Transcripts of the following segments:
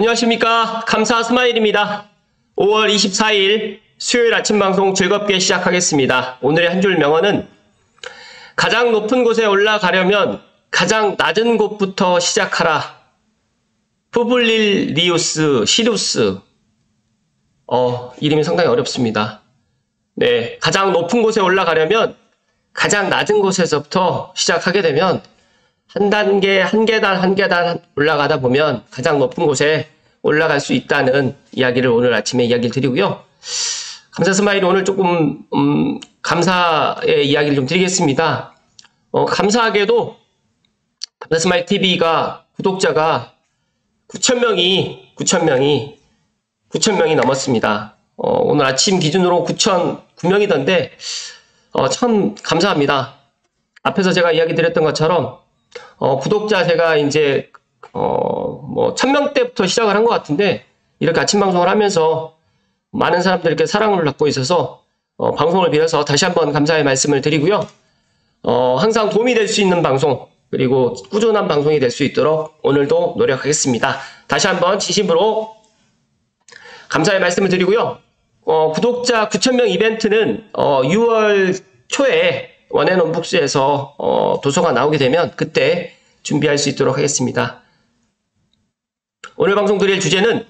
안녕하십니까. 감사 스마일입니다. 5월 24일 수요일 아침 방송 즐겁게 시작하겠습니다. 오늘의 한 줄 명언은 가장 높은 곳에 올라가려면 가장 낮은 곳부터 시작하라. 푸블릴리우스 시루스. 어, 이름이 상당히 어렵습니다. 네, 가장 높은 곳에 올라가려면 가장 낮은 곳에서부터 시작하게 되면 한 단계, 한 계단, 한 계단 올라가다 보면 가장 높은 곳에 올라갈 수 있다는 이야기를 오늘 아침에 이야기를 드리고요. 감사 스마일 오늘 조금, 음, 감사의 이야기를 좀 드리겠습니다. 어, 감사하게도 감사 스마일 TV가 구독자가 9,000명이, 9,000명이, 9,000명이 넘었습니다. 어, 오늘 아침 기준으로 9,009명이던데, 어, 참 감사합니다. 앞에서 제가 이야기 드렸던 것처럼 어, 구독자 제가 이제 어, 뭐 1000명대부터 시작을 한 것 같은데 이렇게 아침 방송을 하면서 많은 사람들께 사랑을 받고 있어서 어, 방송을 빌어서 다시 한번 감사의 말씀을 드리고요. 어, 항상 도움이 될 수 있는 방송 그리고 꾸준한 방송이 될 수 있도록 오늘도 노력하겠습니다. 다시 한번 진심으로 감사의 말씀을 드리고요. 어, 구독자 9,000명 이벤트는 6월 초에 원앤 원북스에서 어, 도서가 나오게 되면 그때 준비할 수 있도록 하겠습니다. 오늘 방송 드릴 주제는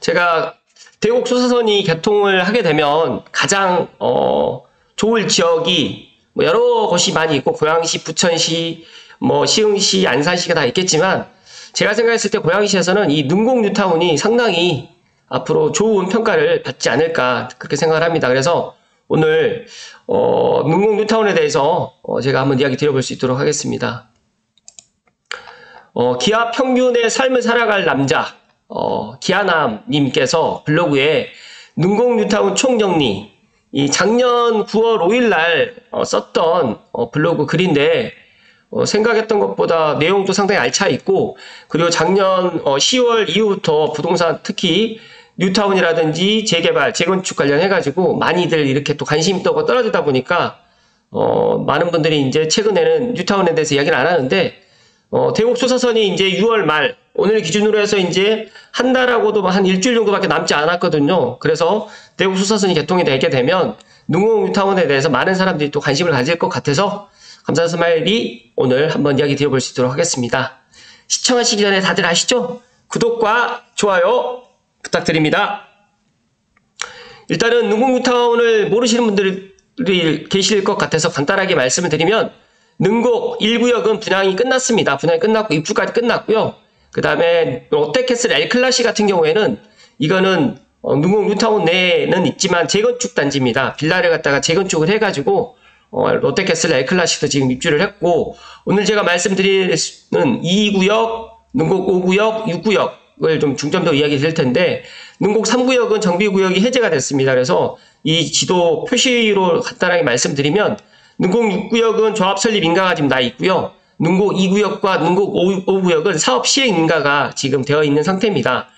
제가 대곡 소사선이 개통을 하게 되면 가장 어, 좋을 지역이 뭐 여러 곳이 많이 있고 고양시, 부천시, 뭐 시흥시, 안산시가 다 있겠지만 제가 생각했을 때 고양시에서는 이 능곡 뉴타운이 상당히 앞으로 좋은 평가를 받지 않을까 그렇게 생각을 합니다. 그래서 오늘 어, 능곡 뉴타운에 대해서 어, 제가 한번 이야기 드려볼 수 있도록 하겠습니다. 어, 기아 평균의 삶을 살아갈 남자 어, 기아남님께서 블로그에 능곡 뉴타운 총정리 이 작년 9월 5일 날 어, 썼던 어, 블로그 글인데 어, 생각했던 것보다 내용도 상당히 알차 있고 그리고 작년 10월 어, 이후부터 부동산 특히 뉴타운이라든지 재개발, 재건축 관련해가지고 많이들 이렇게 또 관심이 떠고 떨어지다 보니까 어, 많은 분들이 이제 최근에는 뉴타운에 대해서 이야기를 안 하는데 어, 대곡 수사선이 이제 6월 말 오늘 기준으로 해서 이제 한 달하고도 한 일주일 정도밖에 남지 않았거든요. 그래서 대곡 수사선이 개통이 되게 되면 능곡 뉴타운에 대해서 많은 사람들이 또 관심을 가질 것 같아서 감사 스마일이 오늘 한번 이야기 드려볼 수 있도록 하겠습니다. 시청하시기 전에 다들 아시죠? 구독과 좋아요 부탁드립니다. 일단은 능곡뉴타운을 모르시는 분들이 계실 것 같아서 간단하게 말씀을 드리면 능곡 1구역은 분양이 끝났습니다. 분양이 끝났고 입주까지 끝났고요. 그 다음에 롯데캐슬 엘클라시 같은 경우에는 이거는 어, 능곡 뉴타운 내에는 있지만 재건축 단지입니다. 빌라를 갖다가 재건축을 해가지고 어, 롯데캐슬 엘클라시도 지금 입주를 했고 오늘 제가 말씀드리는 2구역, 능곡 5구역, 6구역 을좀 중점적으로 이야기 드릴 텐데 능곡 3구역은 정비구역이 해제가 됐습니다. 그래서 이 지도 표시로 간단하게 말씀드리면 능곡 6구역은 조합 설립 인가가 지금 나 있고요. 능곡 2구역과 능곡 5, 구역은 사업 시행 인가가 지금 되어 있는 상태입니다.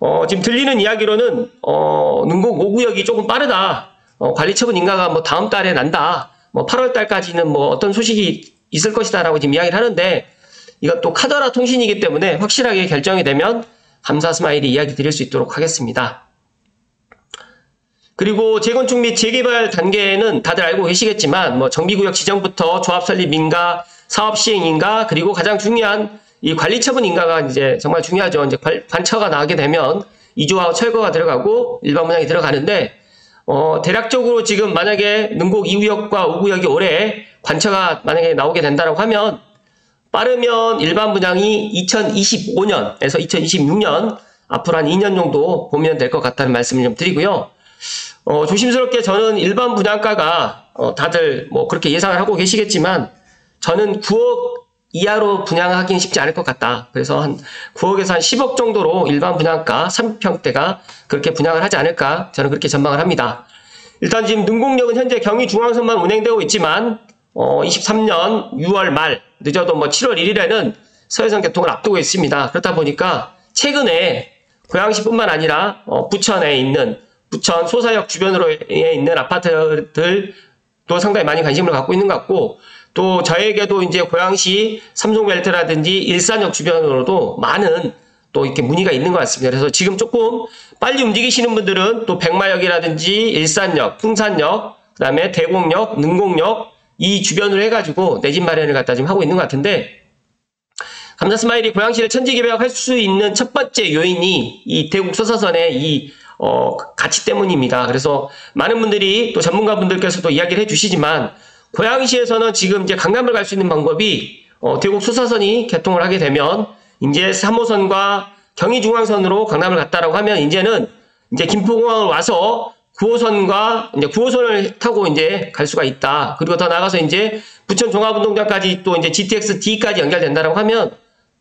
어, 지금 들리는 이야기로는 어, 능곡 5구역이 조금 빠르다. 어, 관리처분 인가가 뭐 다음 달에 난다. 뭐 8월 달까지는 뭐 어떤 소식이 있을 것이다라고 지금 이야기를 하는데 이것도 카더라 통신이기 때문에 확실하게 결정이 되면 감사 스마일이 이야기 드릴 수 있도록 하겠습니다. 그리고 재건축 및 재개발 단계는 다들 알고 계시겠지만 뭐 정비구역 지정부터 조합 설립 인가, 사업 시행 인가, 그리고 가장 중요한 이 관리 처분 인가가 이제 정말 중요하죠. 이제 관처가 나게 되면 이조와 철거가 들어가고 일반 분양이 들어가는데 어, 대략적으로 지금 만약에 능곡 2구역과 5구역이 올해 관처가 만약에 나오게 된다고 하면 빠르면 일반 분양이 2025년에서 2026년 앞으로 한 2년 정도 보면 될 것 같다는 말씀을 좀 드리고요. 어, 조심스럽게 저는 일반 분양가가 어, 다들 뭐 그렇게 예상을 하고 계시겠지만 저는 9억 이하로 분양하기는 쉽지 않을 것 같다. 그래서 한 9억에서 한 10억 정도로 일반 분양가 3평대가 그렇게 분양을 하지 않을까 저는 그렇게 전망을 합니다. 일단 지금 능곡역은 현재 경의중앙선만 운행되고 있지만 어, 23년 6월 말 늦어도 뭐 7월 1일에는 서해선 개통을 앞두고 있습니다. 그렇다 보니까 최근에 고양시뿐만 아니라 어, 부천에 있는 부천 소사역 주변으로 있는 아파트들도 상당히 많이 관심을 갖고 있는 것 같고 또 저에게도 이제 고양시 삼성벨트라든지 일산역 주변으로도 많은 또 이렇게 문의가 있는 것 같습니다. 그래서 지금 조금 빨리 움직이시는 분들은 또 백마역이라든지 일산역, 풍산역, 그 다음에 대곡역, 능곡역 이 주변으로 해가지고 내 집 마련을 갖다 지금 하고 있는 것 같은데 감자 스마일이 고양시를 천지개벽할 수 있는 첫 번째 요인이 이 대국 소사선의 이 어, 가치 때문입니다. 그래서 많은 분들이 또 전문가분들께서도 이야기를 해주시지만 고양시에서는 지금 이제 강남을 갈 수 있는 방법이 어, 대국 수사선이 개통을 하게 되면 이제 3호선과 경의중앙선으로 강남을 갔다라고 하면 이제는 이제 김포공항을 와서 9호선과 이제 9호선을 타고 이제 갈 수가 있다. 그리고 더 나가서 이제 부천 종합운동장까지 또 이제 GTX D까지 연결된다라고 하면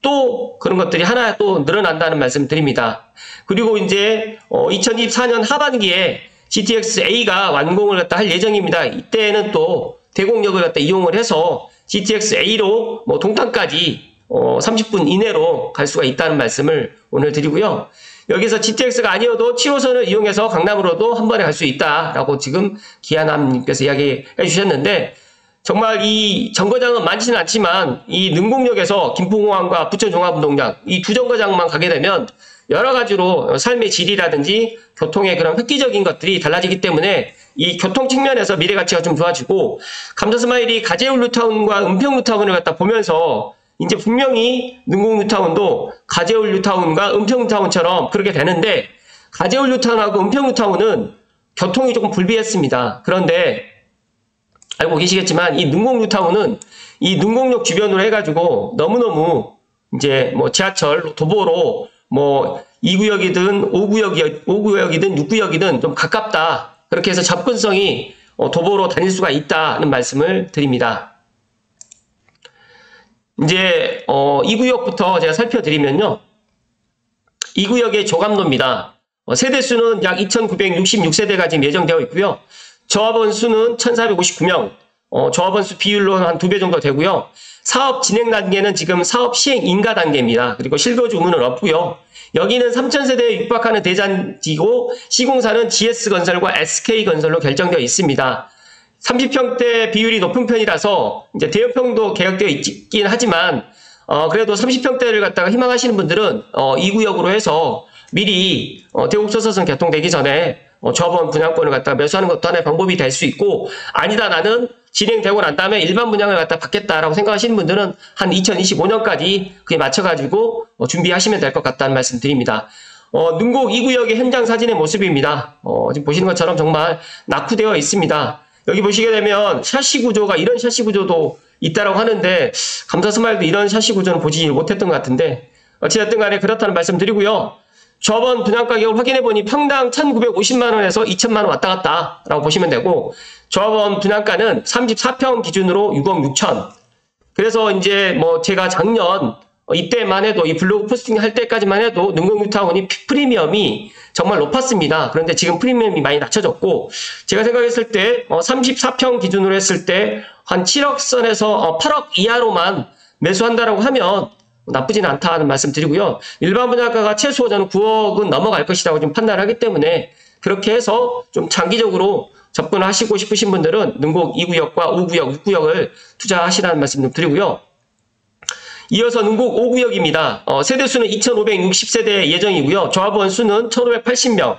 또 그런 것들이 하나 또 늘어난다는 말씀 드립니다. 그리고 이제 어 2024년 하반기에 GTX A가 완공을 갖다 할 예정입니다. 이때는 또 대공역을 갖다 이용을 해서 GTX A로 뭐 동탄까지 어 30분 이내로 갈 수가 있다는 말씀을 오늘 드리고요. 여기서 GTX가 아니어도 7호선을 이용해서 강남으로도 한 번에 갈 수 있다라고 지금 기아남님께서 이야기해 주셨는데 정말 이 정거장은 많지는 않지만 이 능곡역에서 김포공항과 부천종합운동장 이 두 정거장만 가게 되면 여러 가지로 삶의 질이라든지 교통의 그런 획기적인 것들이 달라지기 때문에 이 교통 측면에서 미래 가치가 좀 좋아지고 감사 스마일이 가재울 뉴타운과 은평 뉴타운을 갔다 보면서 이제 분명히 능곡 뉴타운도 가재울 뉴타운과 은평 뉴타운처럼 그렇게 되는데 가재울 뉴타운하고 은평 뉴타운은 교통이 조금 불비했습니다. 그런데 알고 계시겠지만 이 능곡 뉴타운은 이 능곡역 주변으로 해가지고 너무너무 이제 뭐 지하철 도보로 뭐 2구역이든 5구역이, 5구역이든 6구역이든 좀 가깝다. 그렇게 해서 접근성이 어, 도보로 다닐 수가 있다는 말씀을 드립니다. 이제 어, 이 구역부터 제가 살펴드리면요. 이 구역의 조감도입니다. 어, 세대수는 약 2,966세대가 지금 예정되어 있고요. 조합원 수는 1,459명, 어, 조합원 수 비율로는 한두 배 정도 되고요. 사업 진행 단계는 지금 사업 시행 인가 단계입니다. 그리고 실거 주문은 없고요. 여기는 3,000세대에 육박하는 대잔지고 시공사는 GS건설과 SK건설로 결정되어 있습니다. 30평대 비율이 높은 편이라서 이제 대여평도 계약되어 있긴 하지만 어 그래도 30평대를 갖다가 희망하시는 분들은 어 이 구역으로 해서 미리 어 대국서서선 개통되기 전에 어 조합원 분양권을 갖다가 매수하는 것도 하나의 방법이 될 수 있고 아니다 나는 진행되고 난 다음에 일반 분양을 갖다 받겠다라고 생각하시는 분들은 한 2025년까지 그에 맞춰가지고 어 준비하시면 될 것 같다는 말씀 드립니다. 어, 능곡 2구역의 현장 사진의 모습입니다. 어, 지금 보시는 것처럼 정말 낙후되어 있습니다. 여기 보시게 되면 샤시 구조가 이런 샤시 구조도 있다라고 하는데 감사 스마일도 이런 샤시 구조는 보지 못했던 것 같은데 어찌됐든 간에 그렇다는 말씀 드리고요. 저번 분양 가격을 확인해 보니 평당 1,950만 원에서 2천만 원 왔다 갔다 라고 보시면 되고 저번 분양가는 34평 기준으로 6억 6천. 그래서 이제 뭐 제가 작년 이때만 해도 이 블로그 포스팅 할 때까지만 해도 능공유타운이 프리미엄이 정말 높았습니다. 그런데 지금 프리미엄이 많이 낮춰졌고 제가 생각했을 때 34평 어, 기준으로 했을 때 한 7억 선에서 8억 어, 이하로만 매수한다라고 하면 나쁘진 않다는 말씀 드리고요. 일반 분양가가 최소 저는 9억은 넘어갈 것이라고 좀 판단하기 때문에 그렇게 해서 좀 장기적으로 접근하시고 싶으신 분들은 능곡 2구역과 5구역, 6구역을 투자하시라는 말씀 좀 드리고요. 이어서 능곡 5구역입니다. 어, 세대수는 2,560세대 예정이고요. 조합원 수는 1,580명.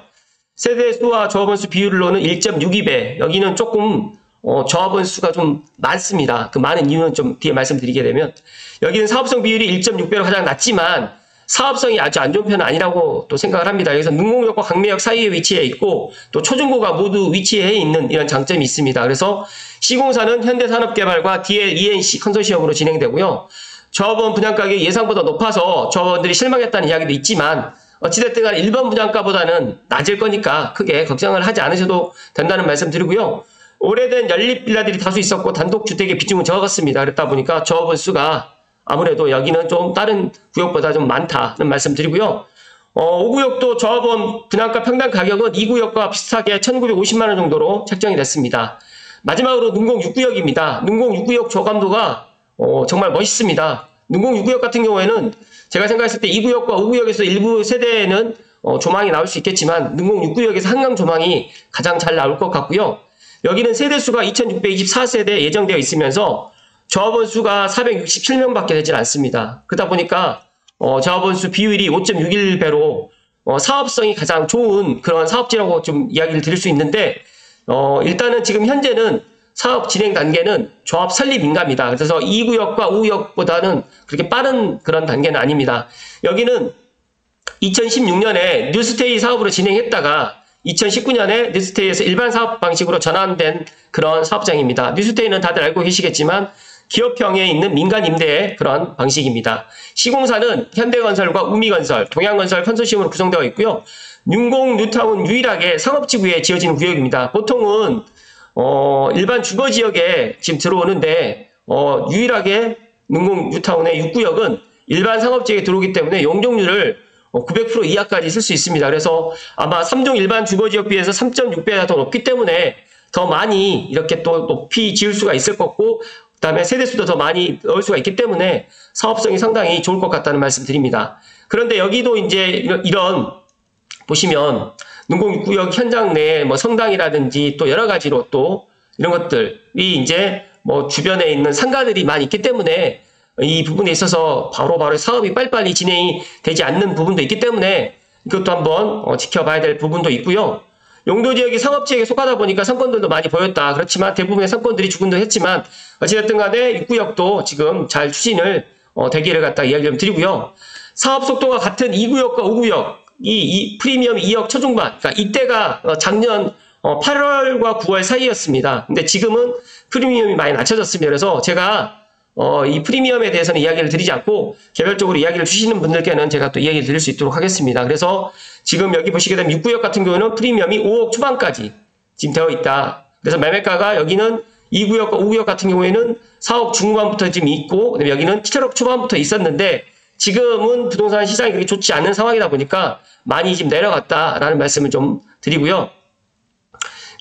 세대수와 조합원 수 비율로는 1.62배. 여기는 조금 어, 조합원 수가 좀 많습니다. 그 많은 이유는 좀 뒤에 말씀드리게 되면 여기는 사업성 비율이 1.6배로 가장 낮지만 사업성이 아주 안 좋은 편은 아니라고 또 생각을 합니다. 그래서 능곡역과 강매역 사이에 위치해 있고 또 초중고가 모두 위치해 있는 이런 장점이 있습니다. 그래서 시공사는 현대산업개발과 DLENC 컨소시엄으로 진행되고요. 조합원 분양가격이 예상보다 높아서 조합원들이 실망했다는 이야기도 있지만 어찌됐든 간에 일반 분양가보다는 낮을 거니까 크게 걱정을 하지 않으셔도 된다는 말씀 드리고요. 오래된 연립 빌라들이 다수 있었고 단독주택의 비중은 적었습니다. 그렇다 보니까 조합원 수가 아무래도 여기는 좀 다른 구역보다 좀 많다는 말씀 드리고요. 어, 5구역도 조합원 분양가 평당 가격은 2구역과 비슷하게 1950만원 정도로 책정이 됐습니다. 마지막으로 능공 6구역입니다. 능공 6구역 조감도가 어, 정말 멋있습니다. 능공 6구역 같은 경우에는 제가 생각했을 때 2구역과 5구역에서 일부 세대에는 어, 조망이 나올 수 있겠지만 능공 6구역에서 한강 조망이 가장 잘 나올 것 같고요. 여기는 세대수가 2624세대 예정되어 있으면서 조합원 수가 467명밖에 되질 않습니다. 그러다 보니까 어, 조합원 수 비율이 5.61배로 어, 사업성이 가장 좋은 그런 사업지라고 좀 이야기를 드릴 수 있는데 어, 일단은 지금 현재는 사업 진행 단계는 조합 설립 인가입니다. 그래서 2구역과 5구역보다는 그렇게 빠른 그런 단계는 아닙니다. 여기는 2016년에 뉴스테이 사업으로 진행했다가 2019년에 뉴스테이에서 일반 사업 방식으로 전환된 그런 사업장입니다. 뉴스테이는 다들 알고 계시겠지만 기업형에 있는 민간 임대의 그런 방식입니다. 시공사는 현대건설과 우미건설, 동양건설 컨소시엄으로 구성되어 있고요. 윤공 뉴타운 유일하게 상업지구에 지어진 구역입니다. 보통은 어, 일반 주거 지역에 지금 들어오는데 어, 유일하게 능공 뉴타운의 6구역은 일반 상업지역에 들어오기 때문에 용적률을 900% 어, 이하까지 쓸 수 있습니다. 그래서 아마 3종 일반 주거지역 비해서 3.6배가 더 높기 때문에 더 많이 이렇게 또 높이 지을 수가 있을 거고 그다음에 세대수도 더 많이 넣을 수가 있기 때문에 사업성이 상당히 좋을 것 같다는 말씀 드립니다. 그런데 여기도 이제 이런 보시면 능공구역 현장 내에 뭐 성당이라든지 또 여러 가지로 또 이런 것들이 이제 뭐 주변에 있는 상가들이 많이 있기 때문에 이 부분에 있어서 바로바로 바로 사업이 빨리빨리 진행이 되지 않는 부분도 있기 때문에 이것도 한번 어, 지켜봐야 될 부분도 있고요. 용도 지역이 상업지역에 속하다 보니까 상권들도 많이 보였다. 그렇지만 대부분의 상권들이 죽은도 했지만 어찌됐든 간에 입구역도 지금 잘 추진을 어, 대기를 갖다 이야기 좀 드리고요. 사업 속도가 같은 2구역과 5구역 이, 이 프리미엄 2억 초중반 그러니까 이때가 어, 작년 어, 8월과 9월 사이였습니다. 근데 지금은 프리미엄이 많이 낮춰졌습니다. 그래서 제가 어, 이 프리미엄에 대해서는 이야기를 드리지 않고 개별적으로 이야기를 주시는 분들께는 제가 또 이야기를 드릴 수 있도록 하겠습니다. 그래서 지금 여기 보시게 되면 6구역 같은 경우는 프리미엄이 5억 초반까지 지금 되어 있다. 그래서 매매가가 여기는 2구역과 5구역 같은 경우에는 4억 중반부터 지금 있고 여기는 7억 초반부터 있었는데 지금은 부동산 시장이 그렇게 좋지 않은 상황이다 보니까 많이 지금 내려갔다라는 말씀을 좀 드리고요.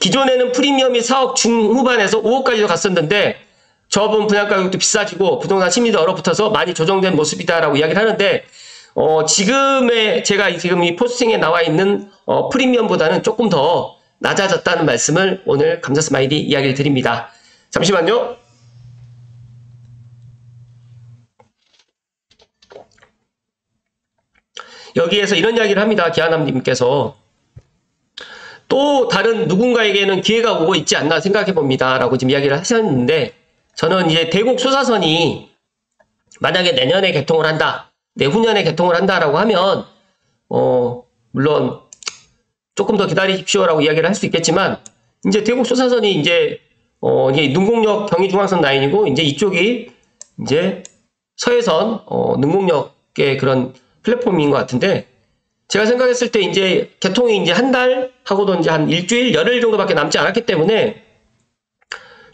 기존에는 프리미엄이 4억 중후반에서 5억까지도 갔었는데 저분 분양 가격도 비싸지고 부동산 심리도 얼어붙어서 많이 조정된 모습이다라고 이야기를 하는데 어, 지금의 제가 지금 이 포스팅에 나와 있는 어, 프리미엄보다는 조금 더 낮아졌다는 말씀을 오늘 감사 스마일이 이야기를 드립니다. 잠시만요. 여기에서 이런 이야기를 합니다. 기아남님께서 또 다른 누군가에게는 기회가 오고 있지 않나 생각해 봅니다. 라고 지금 이야기를 하셨는데 저는 이제 대곡 수사선이 만약에 내년에 개통을 한다, 내후년에 개통을 한다라고 하면 어 물론 조금 더 기다리십시오라고 이야기를 할 수 있겠지만 이제 대곡 수사선이 이제 어 이제 능곡역 경의중앙선 라인이고 이제 이쪽이 이제 서해선 어 능곡역의 그런 플랫폼인 것 같은데 제가 생각했을 때 이제 개통이 이제 한 달 하고도 이제 한 일주일 열흘 정도밖에 남지 않았기 때문에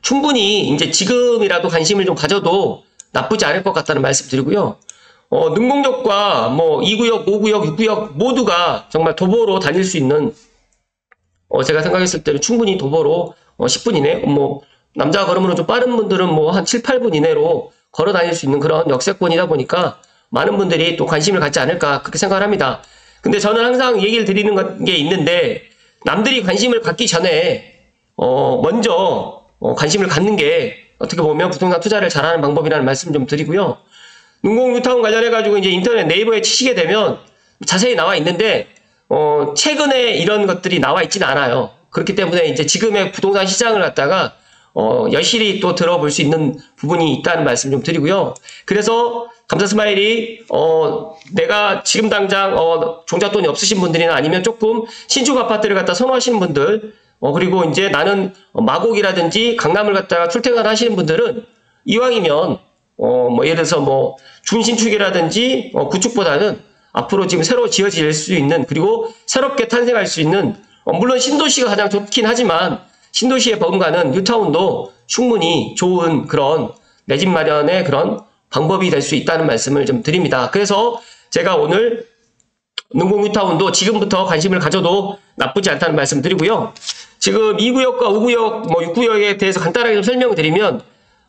충분히 이제 지금이라도 관심을 좀 가져도 나쁘지 않을 것 같다는 말씀 드리고요. 어, 능공역과 뭐 2구역, 5구역, 6구역 모두가 정말 도보로 다닐 수 있는 어, 제가 생각했을 때는 충분히 도보로 어, 10분 이내, 뭐 남자 걸음으로 좀 빠른 분들은 뭐 한 7, 8분 이내로 걸어 다닐 수 있는 그런 역세권이다 보니까 많은 분들이 또 관심을 갖지 않을까 그렇게 생각을 합니다. 근데 저는 항상 얘기를 드리는 게 있는데 남들이 관심을 갖기 전에 어, 먼저 어, 관심을 갖는 게 어떻게 보면 부동산 투자를 잘하는 방법이라는 말씀 좀 드리고요. 눈공 뉴타운 관련해 가지고 이제 인터넷 네이버에 치시게 되면 자세히 나와 있는데 어, 최근에 이런 것들이 나와 있지는 않아요. 그렇기 때문에 이제 지금의 부동산 시장을 갖다가 어, 여실히 또 들어볼 수 있는 부분이 있다는 말씀 좀 드리고요. 그래서 감사 스마일이 어, 내가 지금 당장 어, 종잣돈이 없으신 분들이나 아니면 조금 신축 아파트를 갖다 선호하시는 분들 어, 그리고 이제 나는 마곡이라든지 강남을 갖다가 출퇴근을 하시는 분들은 이왕이면, 어, 뭐, 예를 들어서 뭐, 중신축이라든지, 어, 구축보다는 앞으로 지금 새로 지어질 수 있는, 그리고 새롭게 탄생할 수 있는, 어, 물론 신도시가 가장 좋긴 하지만, 신도시에 버금가는 뉴타운도 충분히 좋은 그런 내 집 마련의 그런 방법이 될 수 있다는 말씀을 좀 드립니다. 그래서 제가 오늘 능공 뉴타운도 지금부터 관심을 가져도 나쁘지 않다는 말씀 드리고요. 지금 2구역과 5구역, 뭐 6구역에 대해서 간단하게 좀 설명을 드리면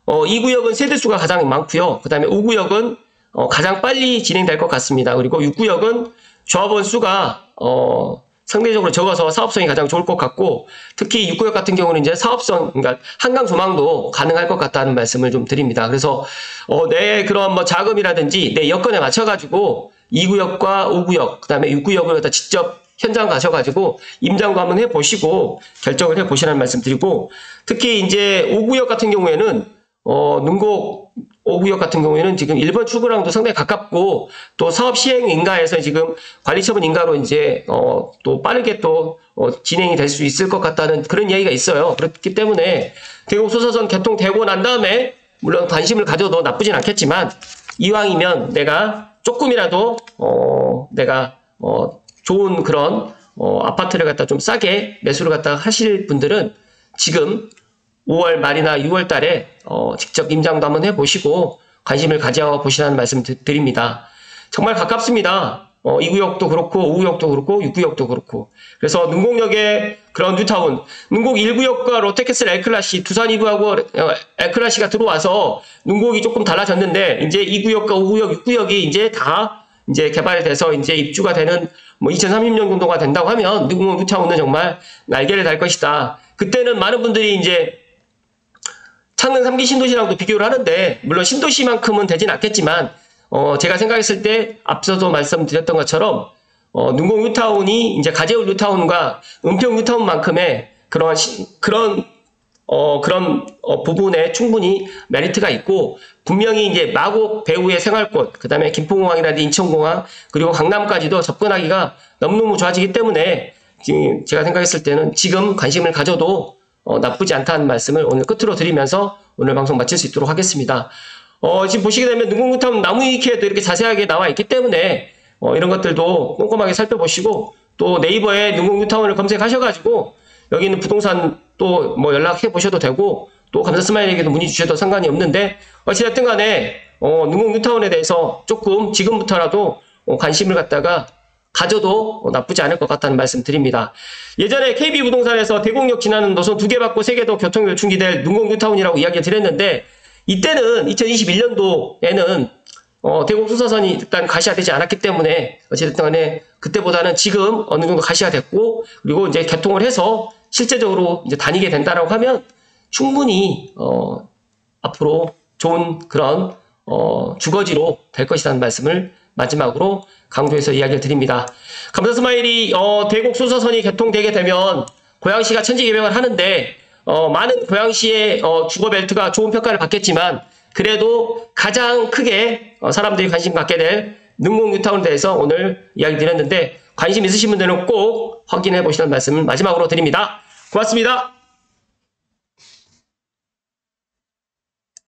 어, 2구역은 세대수가 가장 많고요. 그 다음에 5구역은 어, 가장 빨리 진행될 것 같습니다. 그리고 6구역은 조합원 수가 어, 상대적으로 적어서 사업성이 가장 좋을 것 같고 특히 육구역 같은 경우는 이제 사업성 그러니까 한강 조망도 가능할 것 같다는 말씀을 좀 드립니다. 그래서 어, 내 그런 뭐 자금이라든지 내 여건에 맞춰 가지고 2구역과 5구역 그다음에 6구역을 갖다 직접 현장 가셔가지고 임장도 한번 해보시고 결정을 해보시라는 말씀 드리고 특히 이제 5구역 같은 경우에는 어, 능곡 5구역 같은 경우에는 지금 1번 출구랑도 상당히 가깝고 또 사업 시행 인가에서 지금 관리처분 인가로 이제 어, 또 빠르게 또 어, 진행이 될 수 있을 것 같다는 그런 이야기가 있어요. 그렇기 때문에 대곡 소사선 개통되고 난 다음에 물론 관심을 가져도 나쁘진 않겠지만 이왕이면 내가 조금이라도 어, 내가 어, 좋은 그런 어, 아파트를 갖다 좀 싸게 매수를 갖다 하실 분들은 지금 5월 말이나 6월 달에 어, 직접 임장도 한번 해보시고 관심을 가져보시라는 말씀 드립니다. 정말 가깝습니다. 어, 2구역도 그렇고 5구역도 그렇고 6구역도 그렇고 그래서 능곡역에 그런 뉴타운 능곡 1구역과 롯데캐슬 엘클라시 두산 2구하고 엘클라시가 들어와서 능곡이 조금 달라졌는데 이제 2구역과 5구역 6구역이 이제 다 이제 개발돼서 이제 입주가 되는 뭐 2030년 정도가 된다고 하면 능곡 뉴타운은 정말 날개를 달 것이다. 그때는 많은 분들이 이제 창릉 3기 신도시랑도 비교를 하는데 물론 신도시만큼은 되진 않겠지만 어 제가 생각했을 때 앞서도 말씀드렸던 것처럼 어 능곡 뉴타운이 이제 가재울 뉴타운과 은평 뉴타운만큼의 그런 시, 그런 어 그런 어 부분에 충분히 메리트가 있고 분명히 이제 마곡 배후의 생활권 그다음에 김포공항이라든지 인천공항 그리고 강남까지도 접근하기가 너무너무 좋아지기 때문에 지금 제가 생각했을 때는 지금 관심을 가져도 어, 나쁘지 않다는 말씀을 오늘 끝으로 드리면서 오늘 방송 마칠 수 있도록 하겠습니다. 어, 지금 보시게 되면 능공구탐 나무위키에도 이렇게 자세하게 나와 있기 때문에 어, 이런 것들도 꼼꼼하게 살펴보시고 또 네이버에 능공구타운을 검색하셔가지고 여기 있는 부동산 또 뭐 연락해 보셔도 되고 또 감사 스마일에게도 문의 주셔도 상관이 없는데 어찌됐든 간에 어, 능공뉴타운에 대해서 조금 지금부터라도 어, 관심을 갖다가 가져도 나쁘지 않을 것 같다는 말씀 드립니다. 예전에 KB부동산에서 대공역 지나는 노선 두 개 받고 세 개도 교통열충기될 눈공 뉴타운이라고 이야기 드렸는데 이때는 2021년도에는 어, 대곡 수사선이 일단 가시화되지 않았기 때문에 어쨌든 간에 그때보다는 지금 어느 정도 가시화됐고 그리고 이제 개통을 해서 실제적으로 이제 다니게 된다라고 하면 충분히 어, 앞으로 좋은 그런 어, 주거지로 될 것이라는 말씀을 마지막으로 강조해서 이야기를 드립니다. 감사 스마일이 어, 대곡 수서선이 개통되게 되면 고양시가 천지 개명을 하는데 어, 많은 고양시의 어, 주거 벨트가 좋은 평가를 받겠지만 그래도 가장 크게 어, 사람들이 관심 갖게 될 능곡 뉴타운에 대해서 오늘 이야기 드렸는데 관심 있으신 분들은 꼭 확인해 보시는 말씀을 마지막으로 드립니다. 고맙습니다.